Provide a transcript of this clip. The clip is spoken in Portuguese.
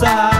dançar.